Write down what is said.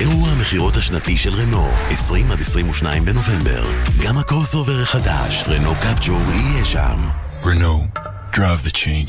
אירוע המכירות השנתי של רנו, 20 עד 22 בנובמבר. גם הקרוס אובר החדש, רנו קפצ'ור, יהיה שם. רנו, drive the change.